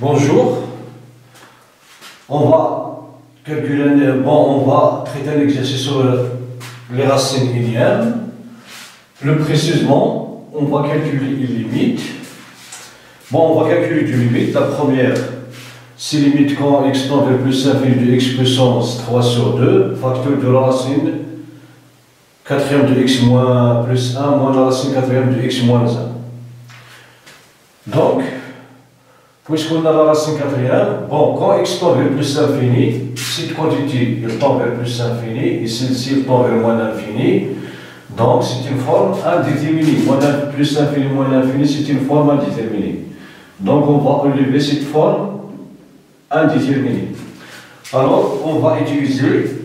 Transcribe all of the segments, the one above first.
Bonjour. On va calculer, bon, on va traiter un exercice sur les racines iliennes. Plus précisément, on va calculer les limites. Bon, on va calculer deux limites. La première, c'est limite quand x tend vers plus infini de x puissance 3 sur 2, facteur de la racine quatrième de x moins plus 1 moins la racine quatrième de x moins 1. Donc, puisqu'on a la racine quatrième, bon, quand x tend vers plus infini, cette quantité il tend vers plus infini et celle-ci tend vers moins infini, donc c'est une forme indéterminée. Moins plus infini, moins infini, c'est une forme indéterminée. Donc on va enlever cette forme indéterminée. Alors on va utiliser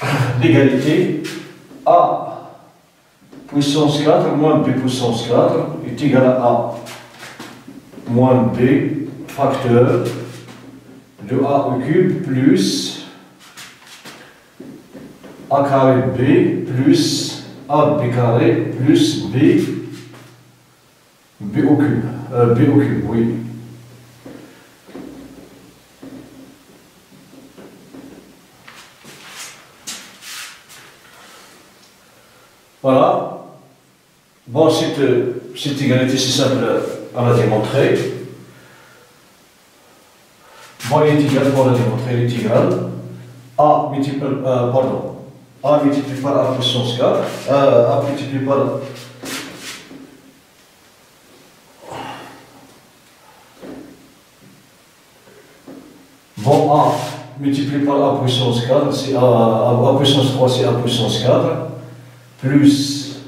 l'égalité A puissance 4 moins B puissance 4 est égal à A moins b facteur de a au cube plus a carré b plus a b carré plus b b au cube. Euh, b au cube, oui. Voilà. Bon, cette, cette égalité, c'est simple on a démontré. Bon, il est égal, on a démontré, il est égal. A multiplié, euh, A multiplié par A puissance 4, euh, A multiplié par Bon, A multiplié par A puissance 4, c'est A, A, puissance 3, c'est A puissance 4, plus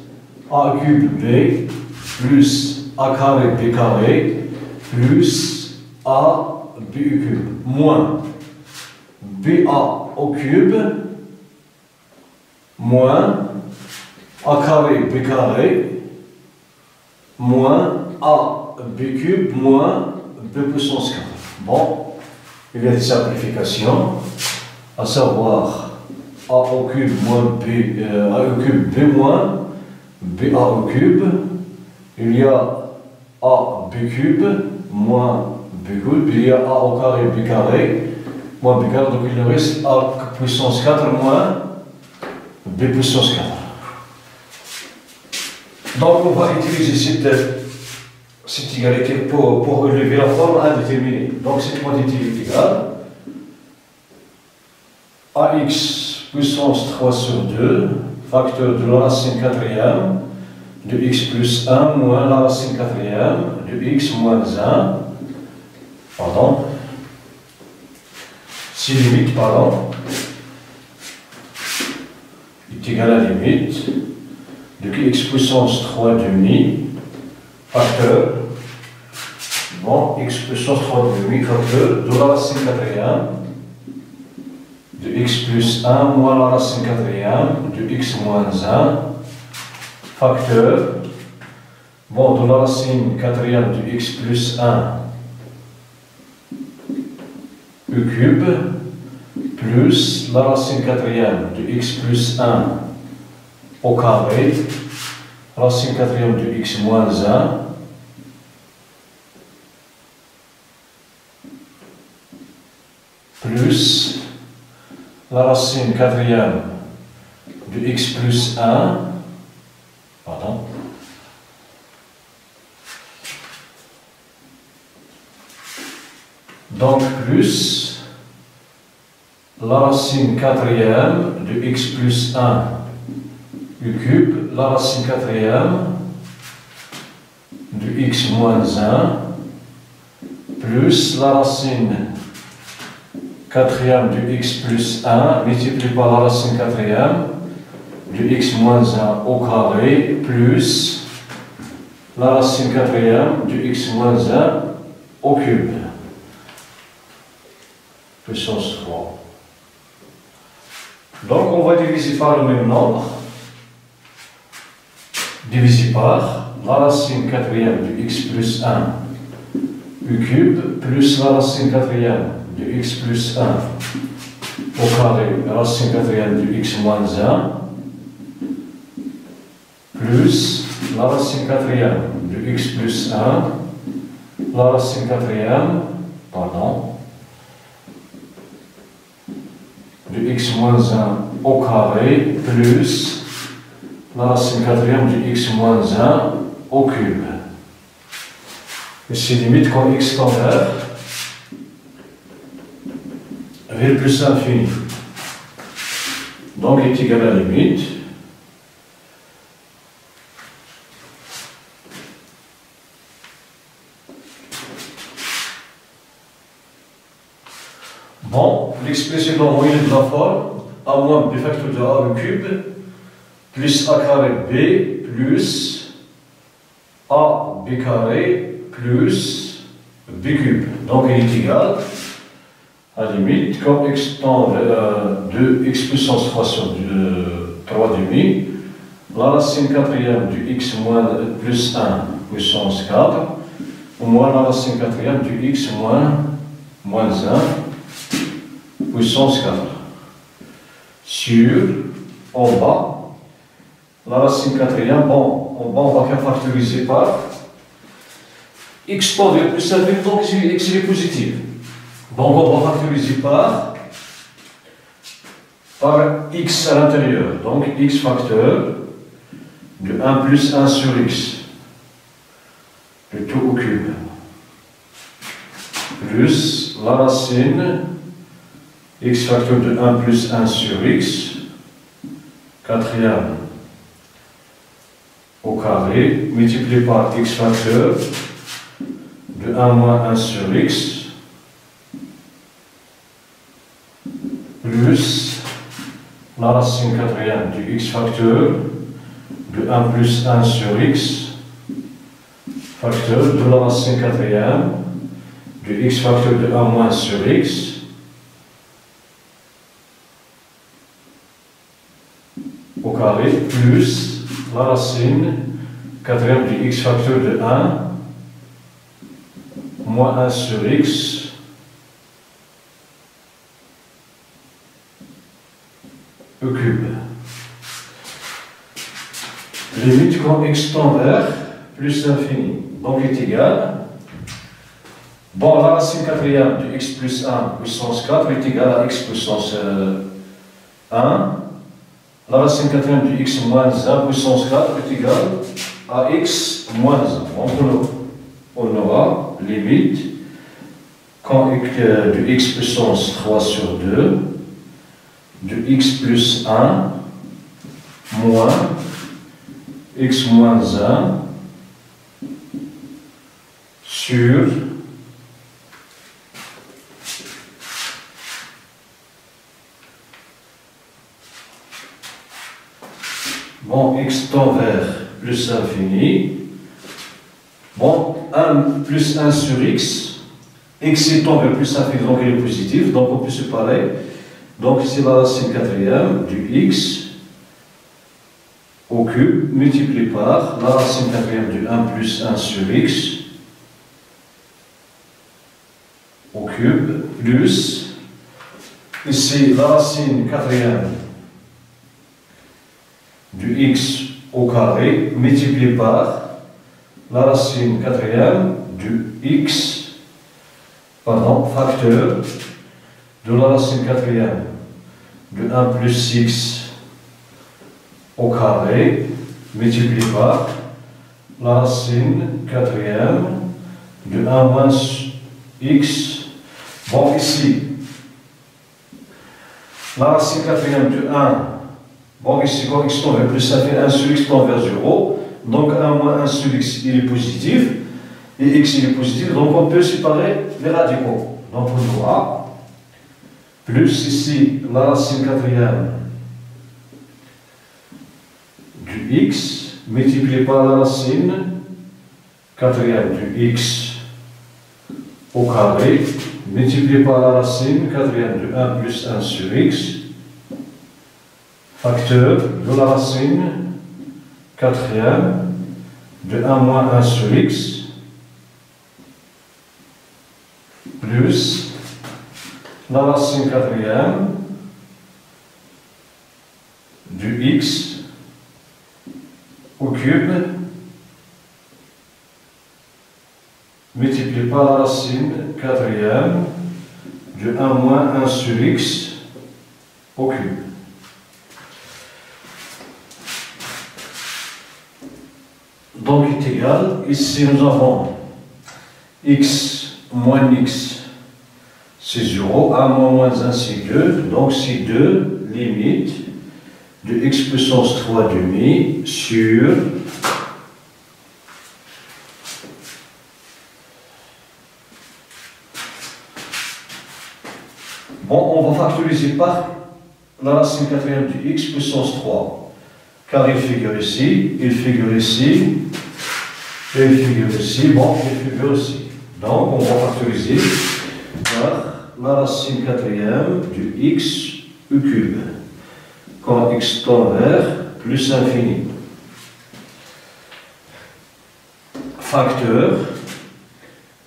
A cube B, plus a carré b carré plus a b cube moins ba au cube moins a carré b carré moins a b cube moins b puissance 4. Bon, il y a des simplifications, à savoir a au cube moins b, euh, a au cube b moins ba au cube, il y a a b cube moins b cube, il y a a au carré b carré moins b carré, donc il nous reste a puissance 4 moins b puissance 4. Donc on va utiliser cette, cette égalité pour, pour relever la forme indéterminée. Donc cette quantité est égale ax puissance 3 sur 2, facteur de la racine quatrième, de x plus 1 moins la racine quatrième de x moins 1, pardon, si limite, pardon, est égal à la limite de x puissance 3 demi facteur, bon, x puissance 3 demi facteur de la racine quatrième de x plus 1 moins la racine quatrième de x moins 1 facteur, bon, de la racine quatrième de x plus 1 u cube plus la racine quatrième de x plus 1 au carré, racine quatrième de x moins 1 plus la racine quatrième de x plus 1 Donc plus la racine quatrième de x plus 1 u cube, la racine quatrième de x moins 1 plus la racine quatrième de x plus 1 multiplié par la racine quatrième de x moins 1 au carré plus la racine quatrième de x moins 1 au cube puissance 3. Donc on va diviser par le même nombre, divisé par la racine quatrième de x plus 1 u cube plus la racine quatrième de x plus 1 au carré, la racine quatrième de x moins 1 plus la racine quatrième de x plus 1 la racine quatrième pardon, du x moins 1 au carré plus la racine quatrième du x moins 1 au cube. Ici, limite quand x tend vers, plus infini. Donc, est égal à la limite. L'expression moyenne de la forme, a moins b facteur de a au cube, plus a carré b, plus a b carré, plus b cube. Donc il est égal, à la limite, comme x tend de x puissance fois sur 3 demi, la racine quatrième du x moins plus 1 puissance 4, ou moins la racine quatrième du x moins, moins 1 puissance 4 sur, en bas, la racine quatrième, bon, en bas on va factoriser par x plus 1 donc x est positif. Donc on va factoriser par, par x à l'intérieur. Donc x facteur de 1 plus 1 sur x, de tout au cube, plus la racine x facteur de 1 plus 1 sur x, quatrième au carré, multiplié par x facteur de 1 moins 1 sur x, plus la racine quatrième du x facteur de 1 plus 1 sur x facteur de la racine quatrième du x facteur de 1 moins sur x au carré plus la racine quatrième du x facteur de 1 moins 1 sur x au cube. Limite quand x tend vers plus l'infini. Donc est égal. Bon, la racine quatrième de x plus 1 puissance 4 est égale à x puissance 1. La racine quatrième de x moins 1 puissance 4 est égale à x moins 1. Donc on aura limite quand de x puissance 3 sur 2 de x plus 1 moins x moins 1 sur bon x tend vers plus infini bon 1 plus 1 sur x x étant vers plus infini donc il est positif donc on peut se parler donc c'est la racine quatrième du x au cube multiplié par la racine quatrième du 1 plus 1 sur x au cube plus ici la racine quatrième du x au carré multiplié par la racine quatrième du x pardon, facteur de la racine quatrième de 1 plus x au carré multiplié par la racine quatrième de 1 moins x. Bon, ici, la racine quatrième de 1, bon, ici, x tend vers plus, ça fait 1 sur x tend vers 0. Donc 1 moins 1 sur x, il est positif. Et x, il est positif. Donc on peut séparer les radicaux. Donc on aura plus ici la racine quatrième du x multiplié par la racine quatrième du x au carré multiplié par la racine quatrième de 1 plus 1 sur x facteur de la racine quatrième de 1 moins 1 sur x plus la racine quatrième du x au cube multiplié par la racine quatrième de 1 moins 1 sur x au cube. Donc, est égal, ici nous avons x moins x, c'est 0, 1 moins moins 1, c'est 2, donc c'est 2, limite de x puissance 3 demi sur Bon, on va factoriser par la racine quatrième de x puissance 3. Car il figure ici, il figure ici, il figure ici, bon, il figure ici. Donc, on va factoriser par la racine quatrième du x u cube. Quand x tend vers plus infini. Facteur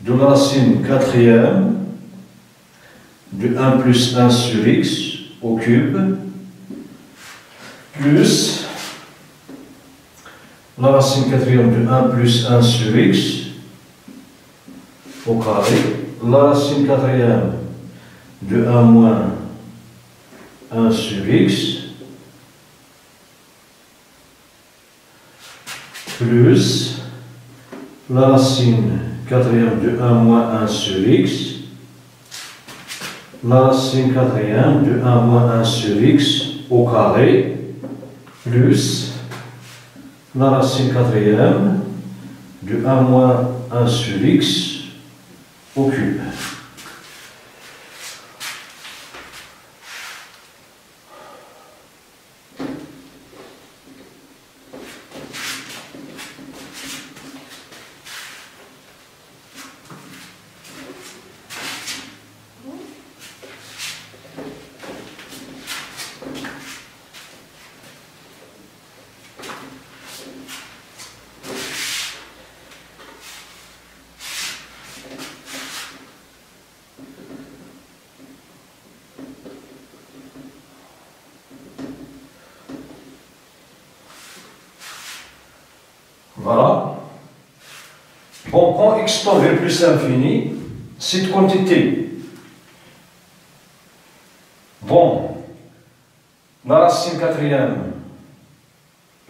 de la racine quatrième de 1 plus 1 sur x au cube plus la racine quatrième de 1 plus 1 sur x au carré, la racine quatrième de 1 moins 1 sur x plus la racine quatrième de 1 moins 1 sur x la racine quatrième de 1 moins 1 sur x au carré plus la racine quatrième de 1 moins 1 sur x au cube. Voilà. Bon, quand x tend vers plus infini, cette quantité, bon, la racine quatrième,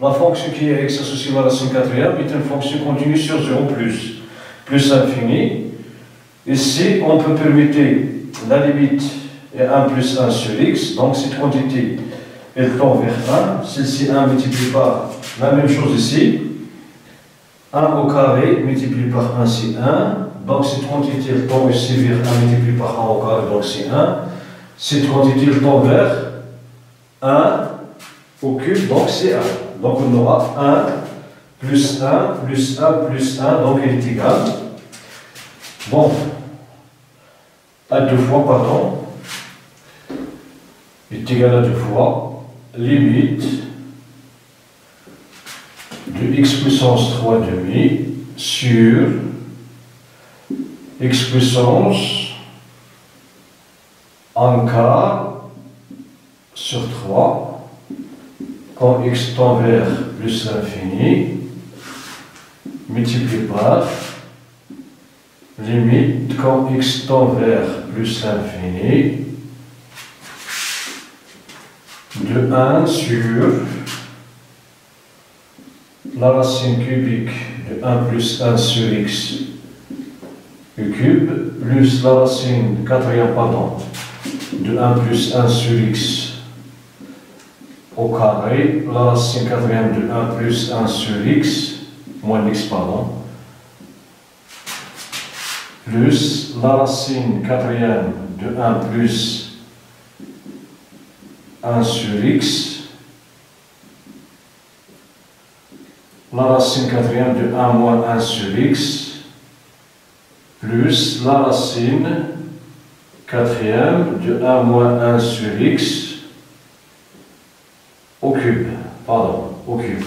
la fonction qui est x associée à la racine quatrième est une fonction continue sur 0 plus, plus infini. Ici, on peut permettre la limite est 1 plus 1 sur x, donc cette quantité, elle tend vers 1. Celle-ci 1 multiplié par la même chose ici. 1 au carré multiplié par 1, c'est 1. Donc cette quantité tend ici vers 1 multiplié par 1 au carré, donc c'est 1. Cette quantité tend vers 1 au cube, donc c'est 1. Donc on aura 1 plus 1 plus 1 plus 1, donc elle est égale. Bon, à deux fois, pardon, est égal à deux fois, limite de x puissance 3 demi sur x puissance en quart sur 3 quand x tend vers plus l'infini multiplié par limite quand x tend vers plus l'infini de 1 sur la racine cubique de 1 plus 1 sur x u cube plus la racine quatrième pardon de 1 plus 1 sur x au carré, la racine quatrième de 1 plus 1 sur x moins x pardon plus la racine quatrième de 1 plus 1 sur x la racine quatrième de 1 moins 1 sur x plus la racine quatrième de 1 moins 1 sur x au cube. Pardon, au cube.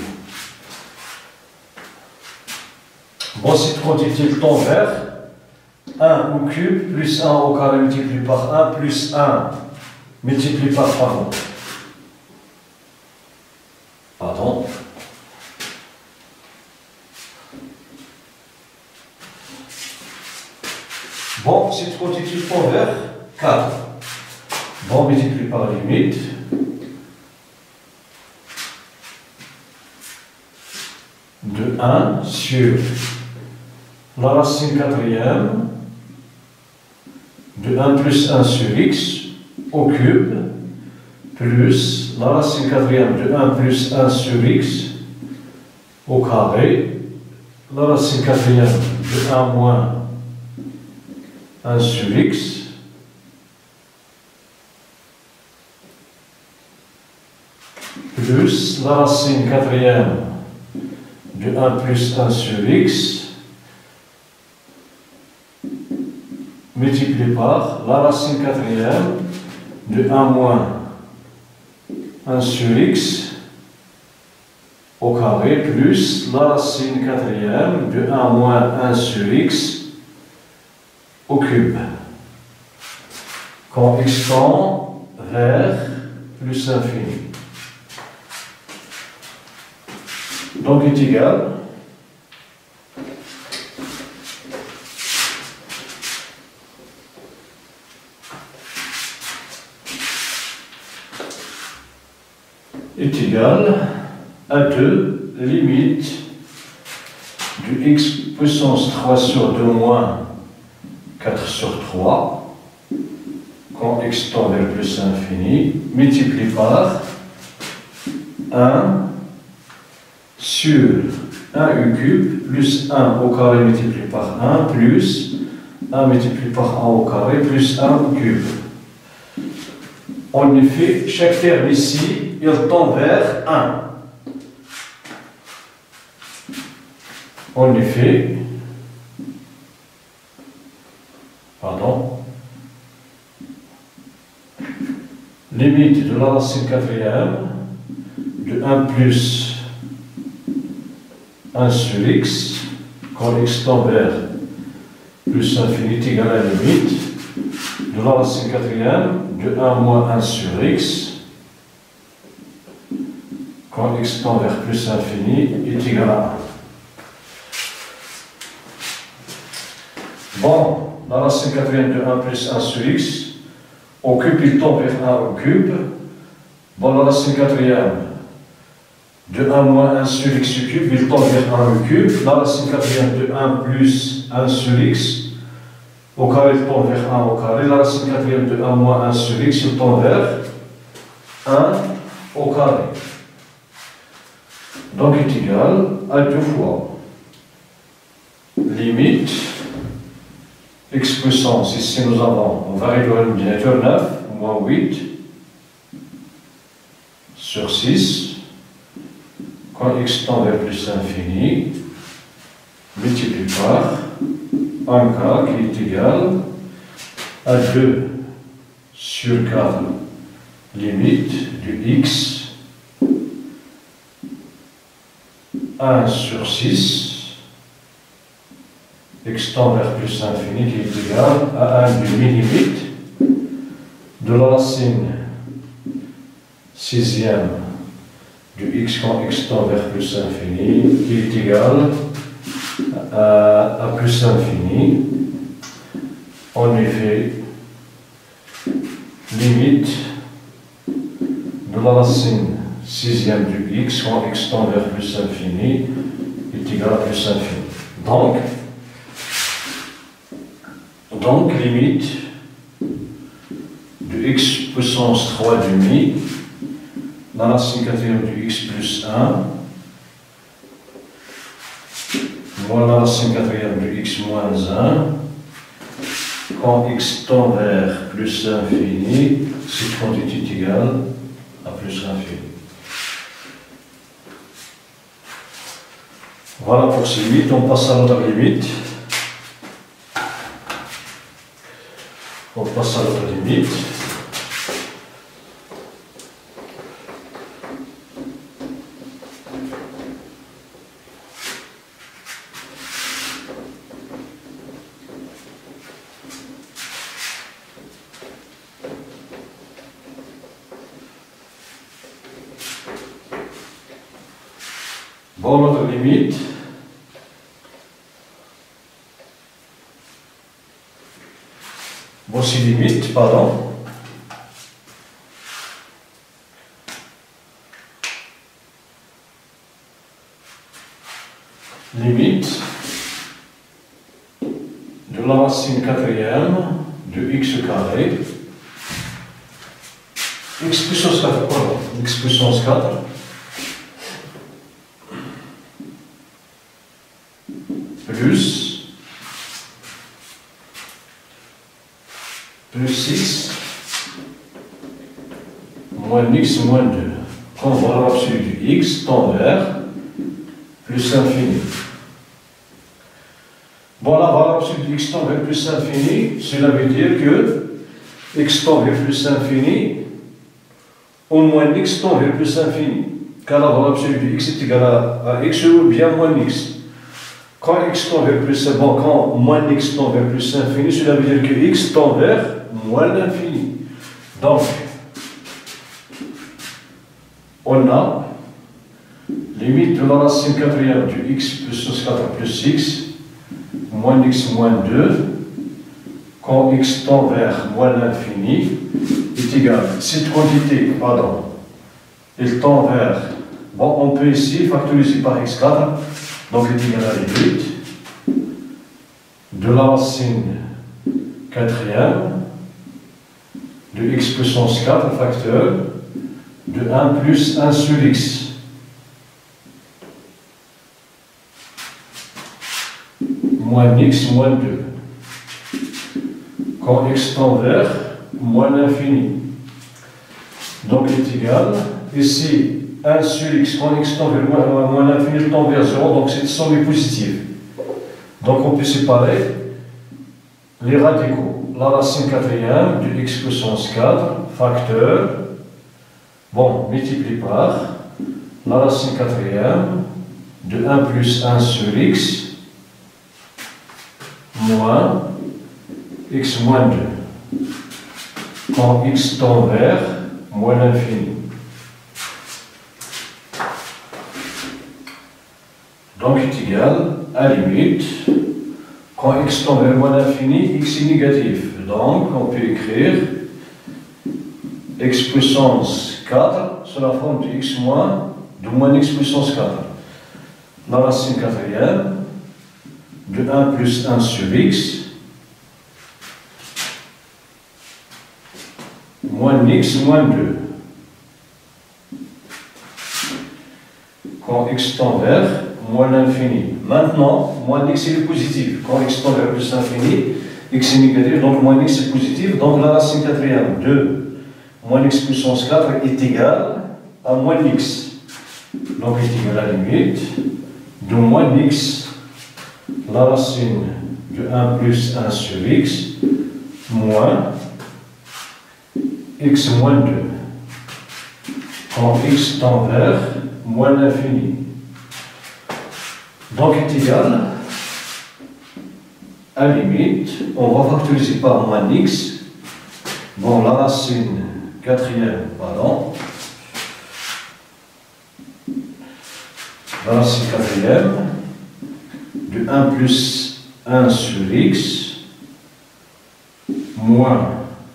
Cette quantité tend vers 1 au cube plus 1 au carré multiplié par 1 plus 1 multiplié par, pardon, pardon, Bon, cette quantité tend vers 4. Bon, on multiplie par limite. De 1 sur la racine quatrième de 1 plus 1 sur x au cube plus la racine quatrième de 1 plus 1 sur x au carré, la racine quatrième de 1 moins 1 sur x plus la racine quatrième de 1 plus 1 sur x multiplié par la racine quatrième de 1 moins 1 sur x au carré plus la racine quatrième de 1 moins 1 sur x au cube. Quand x tend vers plus infini. Donc est égal est égal à 2 limite du x puissance 3 sur 2 moins 4 sur 3 quand x tend vers plus infini multiplié par 1 sur 1 u cube plus 1 au carré multiplié par 1 plus 1 multiplié par 1 au carré plus 1 au cube. En effet, chaque terme ici il tend vers 1. En effet, pardon, limite de la racine quatrième de 1 plus 1 sur x, quand x tend vers plus infini égale à la limite de la racine quatrième de 1 moins 1 sur x, quand x tend vers plus infini est égal à 1. Bon, la racine quatrième de 1 plus 1 sur x, au cube il tend vers 1 au cube. Bon, la racine quatrième de 1 moins 1 sur x au cube, il tend vers 1 au cube. La racine quatrième de 1 plus 1 sur x, au carré il tend vers 1 au carré. La racine quatrième de 1 moins 1 sur x, il tend vers 1 au carré donc est égal à deux fois limite x puissance, ici nous avons on varie le dénominateur 9 moins 8 sur 6 quand x tend vers plus infini multiplié par 1k qui est égal à 2 sur 4 limite du x 1 sur 6, x vers plus infini qui est égal à 1 demi-limite de la racine sixième du x quand x tend vers plus infini qui est égal à, à plus infini. En effet, limite de la racine sixième du x, quand x tend vers plus infini, est égal à plus infini. Donc, donc limite de x puissance 3 demi, la racine quatrième du x plus 1, moins la quatrième du x moins 1, quand x tend vers plus infini, cette quantité est égale à plus infini. Voilà pour ces 8, on passe à l'autre limite. On passe à l'autre limite. Bon, notre limite. Voici limite, pardon. Limite de la racine quatrième de x carré x puissance 4, pardon, x puissance 4 plus plus 6 moins x moins 2. Prends valeur absolue du x, tend vers plus l'infini. Bon, la valeur absolue du x tend vers plus l'infini, cela veut dire que x tend vers plus l'infini au moins x tend vers plus infini. Car la valeur absolue de x est égale à, x ou bien moins x. Quand x tend vers plus, bon, quand moins x tend vers plus infini, cela veut dire que x tend vers moins l'infini. Donc, on a limite de la racine quatrième du x plus 4 plus x, moins x moins 2, quand x tend vers moins l'infini, est égal. Cette quantité, pardon, elle tend vers, bon, on peut ici factoriser par x4, donc est égal à limite de la racine quatrième de x puissance 4 facteur de 1 plus 1 sur x. moins x moins 2. Quand x tend vers moins l'infini. Donc est égal, ici 1 sur x, quand x tend vers moins, moins l'infini, tend vers 0, donc cette somme est positive. Donc on peut séparer les radicaux. La racine quatrième de x puissance 4, facteur, bon, multiplié par la racine quatrième de 1 plus 1 sur x, moins x moins 2. Quand x tend vers moins l'infini. Donc est égal à limite, quand x tend vers moins l'infini, x est négatif. Donc on peut écrire x puissance 4 sur la forme de x moins de moins x puissance 4. La racine quatrième de 1 plus 1 sur x moins x moins 2. Quand x tend vers moins l'infini. Maintenant, moins x est positif. Quand x tend vers plus l'infini, x est négatif, donc moins x est positif. Donc la racine quatrième de moins x puissance 4 est égal à moins x. Donc est égal à la limite de moins x la racine de 1 plus 1 sur x moins x moins 2. Quand x tend vers moins l'infini. Donc est égal à limite, on va factoriser par moins x. Bon, la racine quatrième, pardon. Racine quatrième de 1 plus 1 sur x moins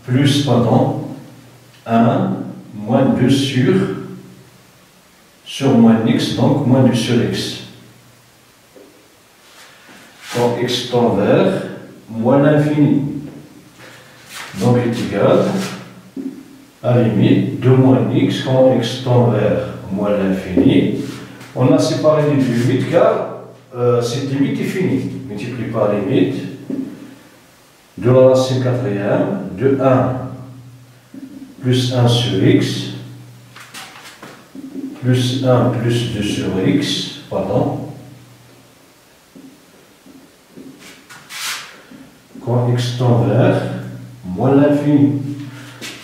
plus, pardon, 1 moins 2 sur sur moins x, donc moins 2 sur x. Quand x tend vers moins l'infini. Donc est égal à la limite de moins x quand x tend vers moins l'infini. On a séparé les deux limites car euh, cette limite est finie. Multiplie par limite de la racine quatrième de 1 plus 1 sur x plus 1 plus 2 sur x, pardon. Quand x tend vers moins l'infini.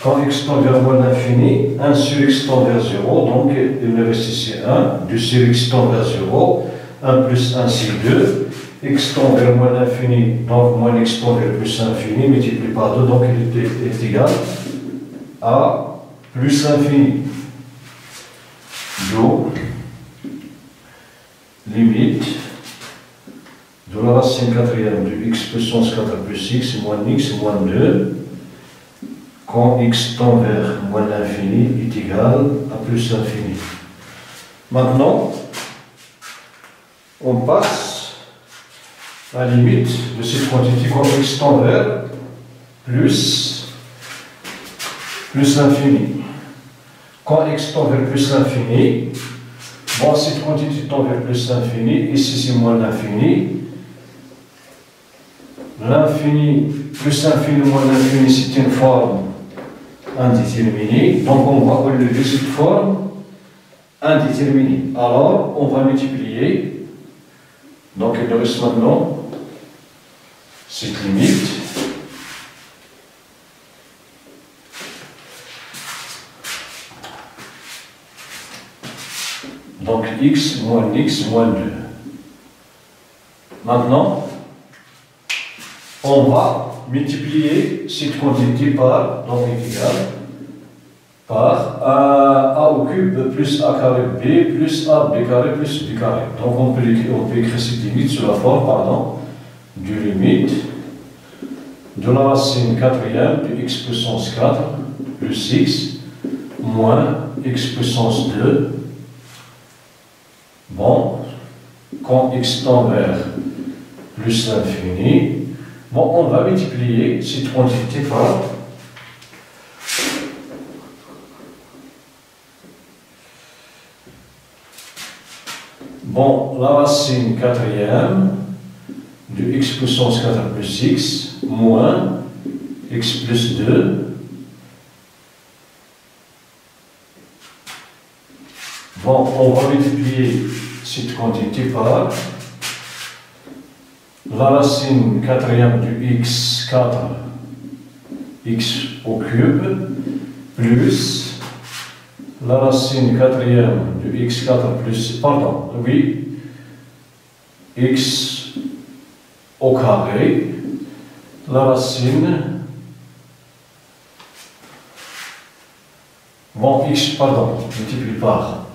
Quand x tend vers moins l'infini, 1 sur x tend vers 0, donc il me reste ici 1, 2 sur x tend vers 0, 1 plus 1 c'est 2, x tend vers moins l'infini, donc moins x tend vers plus l'infini, multiplié par 2, donc il est, égal à plus l'infini. Donc, limite de la racine quatrième de x puissance 4 plus x moins x moins 2 quand x tend vers moins l'infini est égal à plus l'infini. Maintenant, on passe à la limite de cette quantité quand x tend vers plus, l'infini. Quand x tend vers plus l'infini, bon, cette quantité tend vers plus l'infini, ici c'est moins l'infini, l'infini plus l'infini moins l'infini, c'est une forme indéterminée. Donc on va relever cette forme indéterminée. Alors on va multiplier. Donc il reste maintenant cette limite. Donc x moins x moins 2. Maintenant, on va multiplier cette quantité par, donc égal, par a, au cube plus a carré b plus a b carré plus b carré. Donc on peut, on peut écrire cette limite sous la forme, pardon, du limite de la racine quatrième de x puissance 4 plus x moins x puissance 2. Bon, quand x tend vers plus l'infini, Bon, on va multiplier cette quantité par Bon, la racine quatrième. De x puissance 4 plus x moins x plus 2 Bon, on va multiplier cette quantité par la racine quatrième du x4, x au cube, plus la racine quatrième du x4 plus, pardon, oui, x au carré, la racine, bon, x, pardon, multiplie par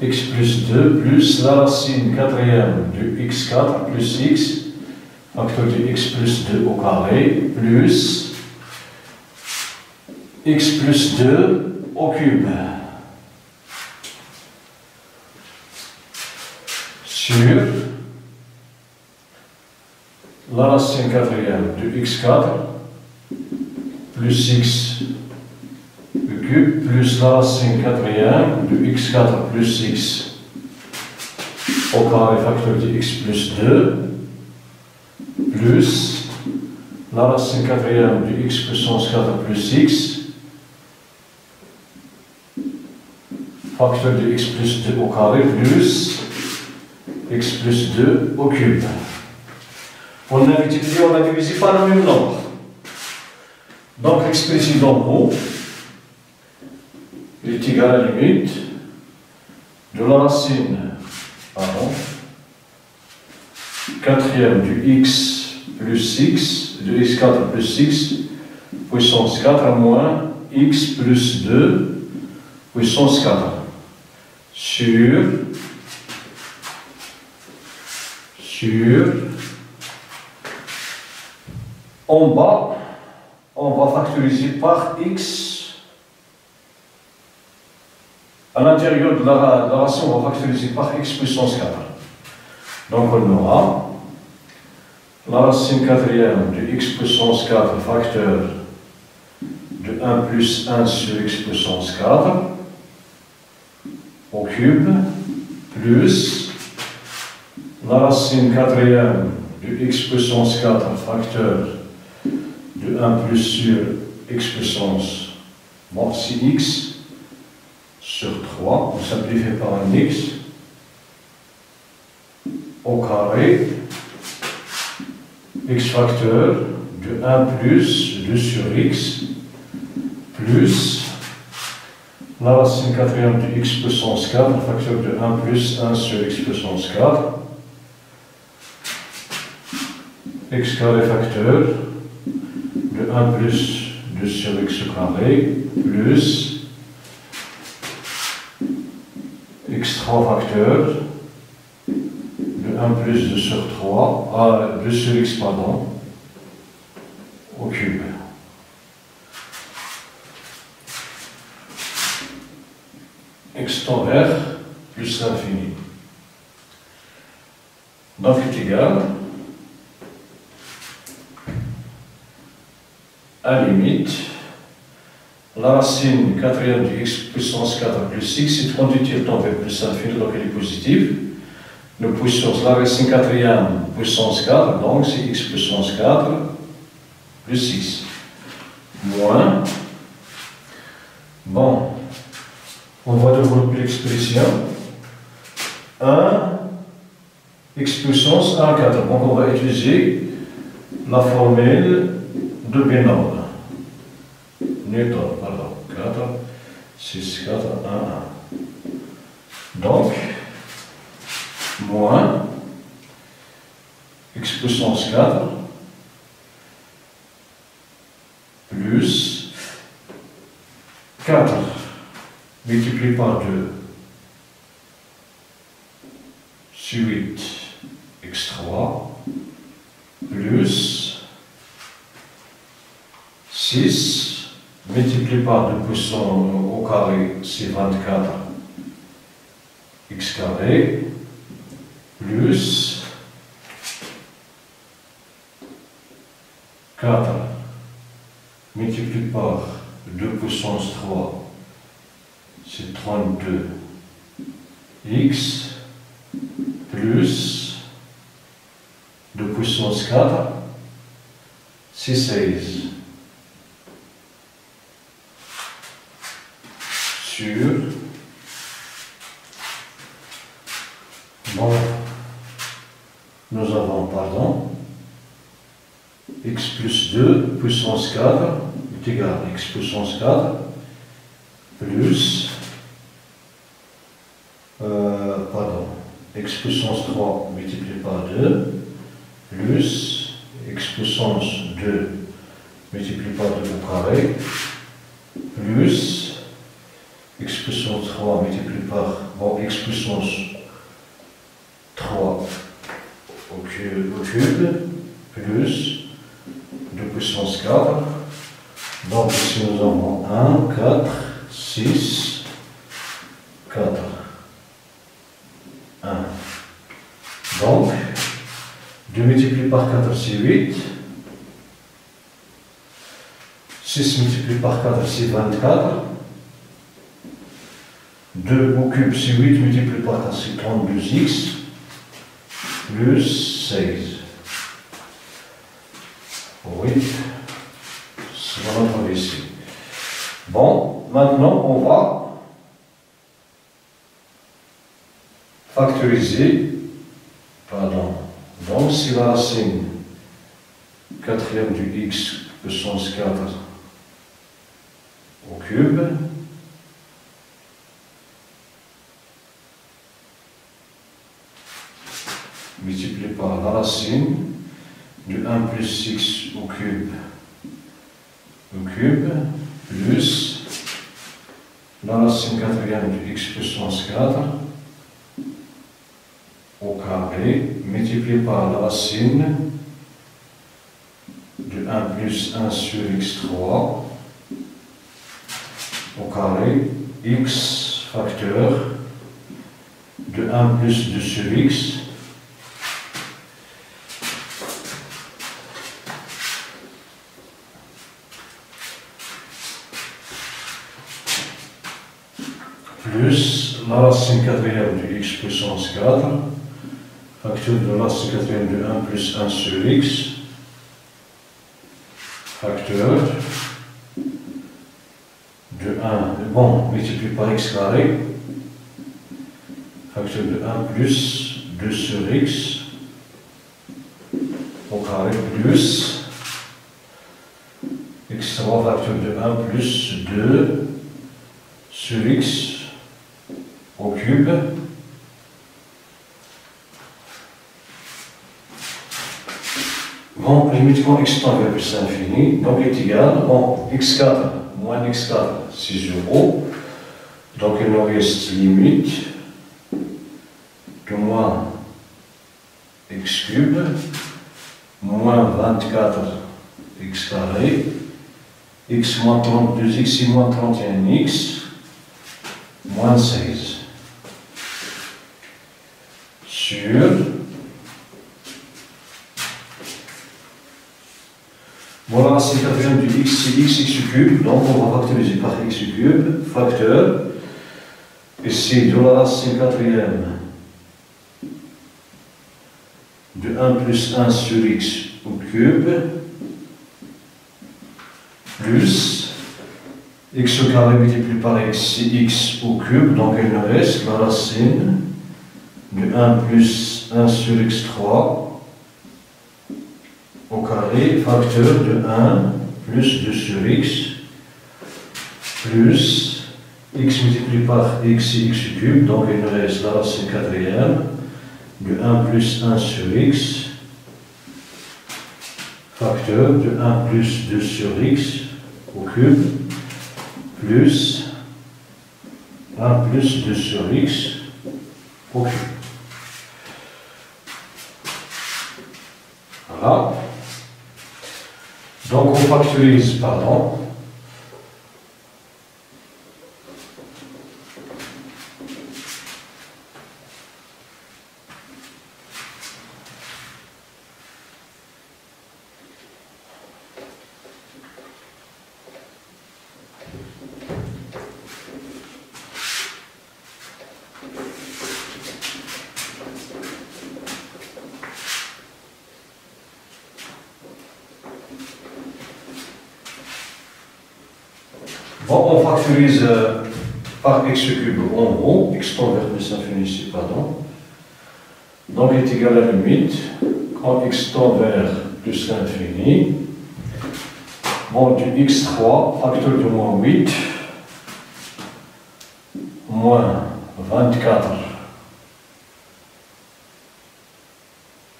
x plus 2 plus la racine quatrième du x4 plus x, facteur de x plus 2 au carré, plus x plus 2 au cube. Sur la racine quatrième du x4 plus x plus la racine quatrième de x4 plus x au carré facteur de x plus 2 plus la racine quatrième de x puissance 4 plus x facteur de x plus 2 au carré plus x plus 2 au cube. On a multiplié, on a divisé par le même nombre. Donc l'expression d'en haut est égal à la limite de la racine, pardon, quatrième du x plus x, de x4 plus x, puissance 4 à moins x plus 2, puissance 4, sur, sur, en bas, on va factoriser par x à l'intérieur de la, racine, on va factoriser par x puissance 4. Donc on aura la racine quatrième de x puissance 4 facteur de 1 plus 1 sur x puissance 4 au cube plus la racine quatrième de x puissance 4 facteur de 1 plus sur x puissance, bon, c'est x sur 3, on simplifie par un x au carré, x facteur de 1 plus 2 sur x plus la racine quatrième de x puissance 4, facteur de 1 plus 1 sur x puissance 4, x carré facteur de 1 plus 2 sur x carré plus x3 facteur de 1 plus 2 sur 3 à 2 sur x pardon au cube. x tendeur plus l'infini. Donc est égal à limite la racine quatrième de x puissance 4 plus x, c'est 38 tend vers plus l'infini, donc elle est positive. Nous puissance la racine quatrième puissance 4, donc c'est x puissance 4 plus x. Moins. Bon, on va développer l'expression 1 x puissance 1 4. Donc on va utiliser la formule de Binord. Newton, pardon. 4, 6, 4, 1, 1. Donc, moins x puissance 4 plus 4 multiplié par 2 sur 8 x3 plus 6 multiplié par 2 puissance au carré, c'est 24 x carré plus 4 multiplié par 2 puissance 3, c'est 32 x plus 2 puissance 4, c'est 16 bon, nous avons, pardon, x plus 2 puissance 4 est égal à x puissance 4 plus, euh, pardon, x puissance 3 multiplié par 2 plus x puissance 2 multiplié par 2 au carré plus puissance 3 multiplié par bon, x puissance 3 au cube, au cube plus 2 puissance 4. Donc ici nous avons 1, 4, 6, 4. 1. Donc, 2 multiplié par 4, c'est 8. 6 multiplié par 4, c'est 24. 2 au cube, c'est 8 multiplié par 4, c'est 32x, plus 16. 8, c'est notre ici. Bon, maintenant on va factoriser, pardon, donc si la racine quatrième du x puissance 4 au cube, multiplié par la racine du 1 plus x au cube. Au cube plus la racine quatrième du x puissance 4 au carré multiplié par la racine du 1 plus 1 sur x3 au carré x facteur de 1 plus 2 sur x plus la racine quatrième du x puissance 4, facteur de la quatrième de 1 plus 1 sur x, facteur de 1, bon, multiplié par x carré, facteur de 1 plus 2 sur x, au carré plus. X3 facteur de 1 plus 2 sur x au cube. Quand x tend vers plus l'infini, donc est égal, bon, x4 moins x4, c'est 0. Donc il nous reste limite de moins x cube moins 24 x carré, x moins 32x et moins 31x moins 16. Sur Voilà, c'est quatrième du x, c'est x, x cube, donc on va factoriser par x cube, facteur, et c'est de la racine quatrième de 1 plus 1 sur x au cube, plus x au carré multiplié par x, c'est x au cube, donc il nous reste la racine de 1 plus 1 sur x3 au carré, facteur de 1 plus 2 sur x, plus x multiplié par x et x cube, donc il nous reste la racine quatrième, de 1 plus 1 sur x, facteur de 1 plus 2 sur x au cube, plus 1 plus 2 sur x au cube. Voilà. Donc on factorise, pardon, on factorise euh, par x cube en haut, x tend vers plus infini ici, pardon. Donc est égal à la limite, quand x tend vers plus l'infini, bon, du x3, facteur de moins 8, moins 24,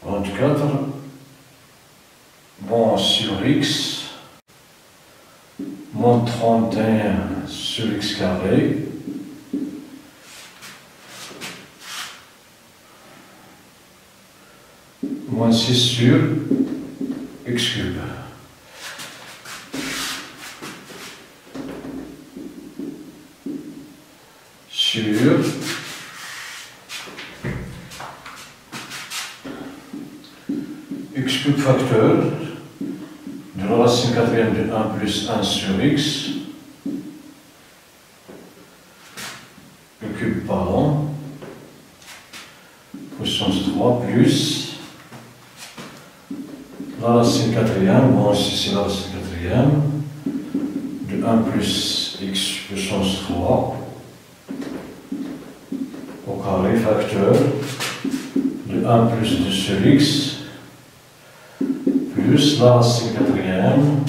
24, bon, sur x, moins 31 sur x carré. Moins 6 sur x cube. Sur x cube facteur de la racine quatrième de 1 plus 1 sur x, le cube pardon, puissance 3 plus la racine quatrième, bon ici c'est la racine quatrième, de 1 plus x puissance 3 au carré facteur de 1 plus 2 sur x plus la racine quatrième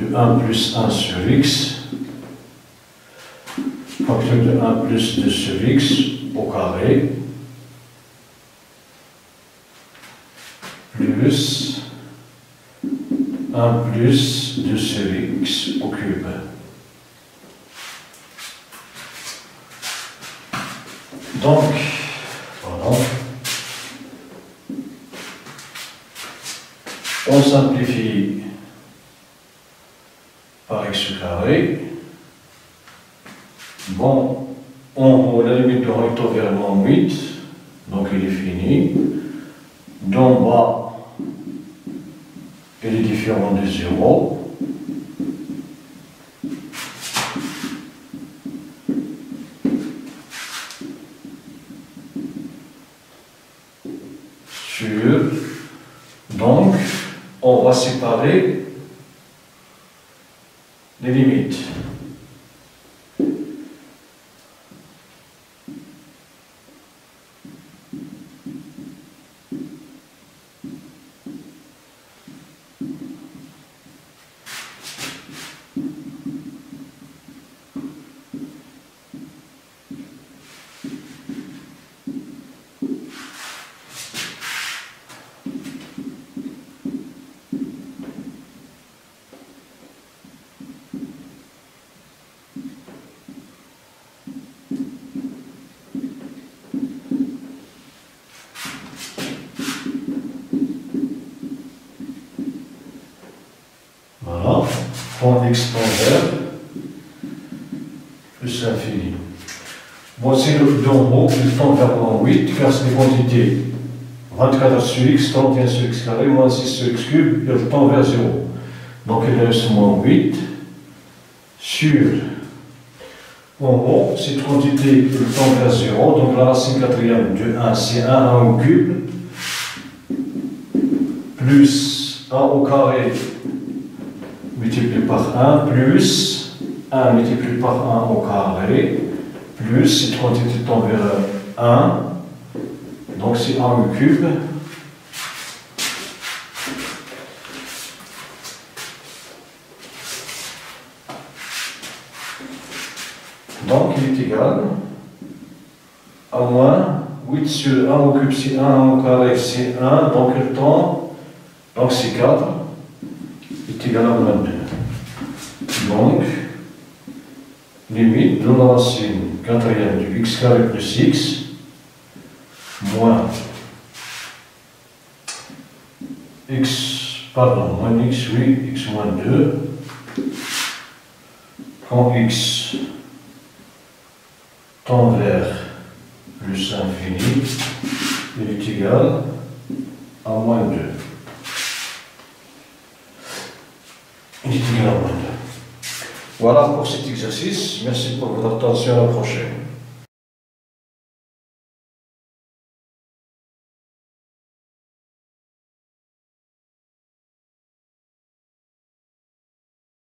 de 1 plus 1 sur x, facteur de 1 plus 2 sur x au carré, plus 1 plus 2 sur x au cube. Donc, on simplifie par x carré. Bon, on, la limite de recto vers moins 8, donc il est fini. D'en bas, il est différent de 0. Sur, donc, on va séparer les limites. point x plus l'infini. Bon, Voici le d'en haut, il tend vers moins 8, car c'est des quantités 24 sur x, 31 sur x carré, moins 6 sur x cube, il tend vers 0. Donc il reste moins 8 sur en haut, cette quantité il tend vers 0, donc la racine quatrième de 1 c'est 1, 1 au cube, plus 1 au carré multiplié par 1, plus 1 multiplié par 1 au carré, plus cette quantité tend vers 1, donc c'est 1 au cube. Il est égal à moins 8 sur 1 au cube, c'est 1 au carré, c'est 1, donc le temps, donc c'est 4, est égal à moins 2. Donc, limite de la racine quatrième du x carré plus x, moins x, pardon, moins x, oui, x moins 2, quand x tend vers plus infini, il est égal à moins 2. Il est égal à moins 2. Voilà pour cet exercice. Merci pour votre attention. À la prochaine.